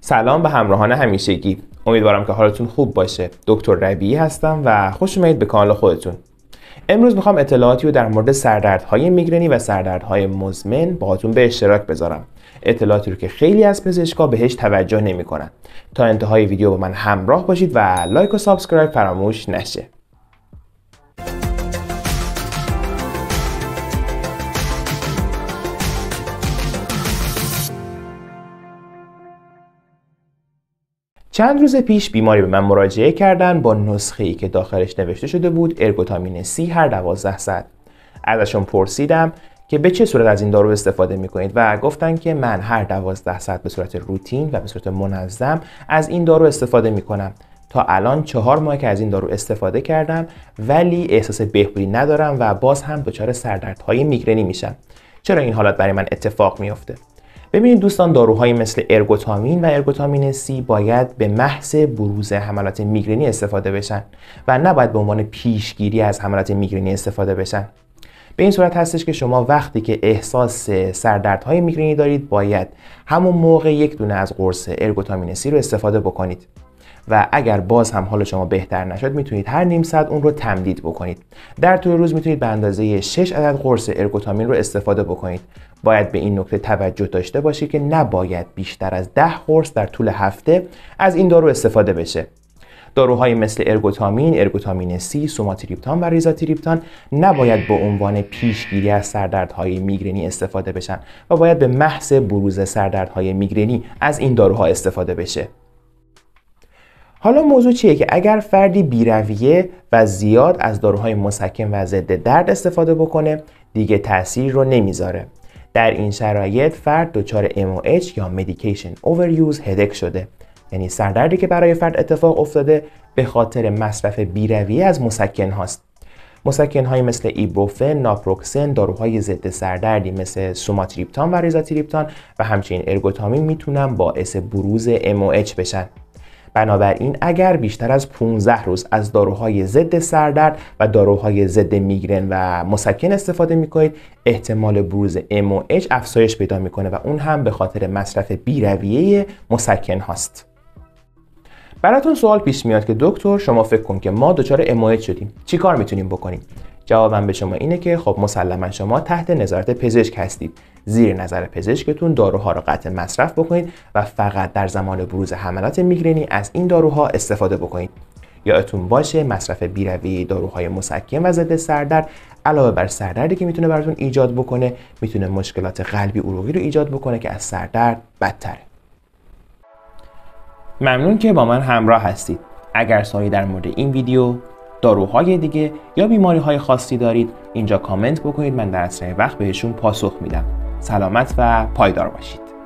سلام به همراهان همیشگی. امیدوارم که حالتون خوب باشه. دکتر ربیعی هستم و خوش اومدید به کانال خودتون. امروز می‌خوام اطلاعاتی رو در مورد سردردهای میگرنی و سردردهای مزمن باهاتون به اشتراک بذارم. اطلاعاتی رو که خیلی از پزشکا بهش توجه نمی‌کنن. تا انتهای ویدیو با من همراه باشید و like و subscribe فراموش نشه. چند روز پیش بیماری به من مراجعه کردن با نسخه ای که داخلش نوشته شده بود ارگوتامین C هر 12 ساعت ازشون پرسیدم که به چه صورت از این دارو استفاده می‌کنید و گفتن که من هر 12 ساعت به صورت روتین و به صورت منظم از این دارو استفاده می‌کنم. تا الان چهار ماه که از این دارو استفاده کردم ولی احساس بهبودی ندارم و باز هم دچار سردردهای میگرنی میشم. چرا این حالت برای من اتفاق میافته؟ ببینید دوستان داروهایی مثل ارگوتامین و ارگوتامین C باید به محض بروز حملات میگرنی استفاده بشن و نباید به عنوان پیشگیری از حملات میگرنی استفاده بشن. به این صورت هستش که شما وقتی که احساس سردردهای میگرنی دارید باید همون موقع یک دونه از قرص ارگوتامین C رو استفاده بکنید. و اگر باز هم حال شما بهتر نشد می‌تونید هر نیم ساعت اون رو تمدید بکنید. در طول روز می‌تونید به اندازه 6 عدد قرص ارگوتامین رو استفاده بکنید. باید به این نکته توجه داشته باشید که نباید بیشتر از 10 قرص در طول هفته از این دارو استفاده بشه. داروهای مثل ارگوتامین، ارگوتامین C، سوماتریپتان و ریزاتریپتان نباید به عنوان پیشگیری از سردردهای میگرنی استفاده بشن و باید به محض بروز سردردهای میگرنی از این داروها استفاده بشه. حالا موضوع چیه که اگر فردی بیرویه و زیاد از داروهای مسکن و ضد درد استفاده بکنه دیگه تاثیر رو نمی‌ذاره. در این شرایط فرد دچار MOH یا Medication Overuse Headache شده. یعنی سردردی که برای فرد اتفاق افتاده به خاطر مصرف بیرویه از مسکن هاست. مسکن های مثل ایبروفن، ناپروکسن، داروهای ضد سردردی مثل سوماتریپتان و ریزاتریپتان و همچنین ارگوتامین می‌تونن باعث بروز MOH بشن. بنابراین اگر بیشتر از 15 روز از داروهای ضد سردرد و داروهای ضد میگرن و مسکن استفاده می‌کنید احتمال بروز MOH افزایش پیدا می‌کنه و اون هم به خاطر مصرف بیرویه مسکن هاست. براتون سوال پیش میاد که دکتر شما فکر کن که ما دچار MOH شدیم. چیکار می‌تونیم بکنیم؟ جوابم به شما اینه که خب مسلما شما تحت نظارت پزشک هستید. زیر نظر پزشکتون داروها رو قطع مصرف بکنید و فقط در زمان بروز حملات میگرنی از این داروها استفاده بکنید. یادتون باشه مصرف بیروی داروهای مسکن و ضد سردرد علاوه بر سردردی که می‌تونه براتون ایجاد بکنه می‌تونه مشکلات قلبی عروقی رو ایجاد بکنه که از سردرد بدتره. ممنون که با من همراه هستید. اگر سوالی در مورد این ویدیو داروهای دیگه یا بیماری های خاصی دارید اینجا کامنت بکنید من در اسرع وقت بهشون پاسخ میدم. سلامت و پایدار باشید.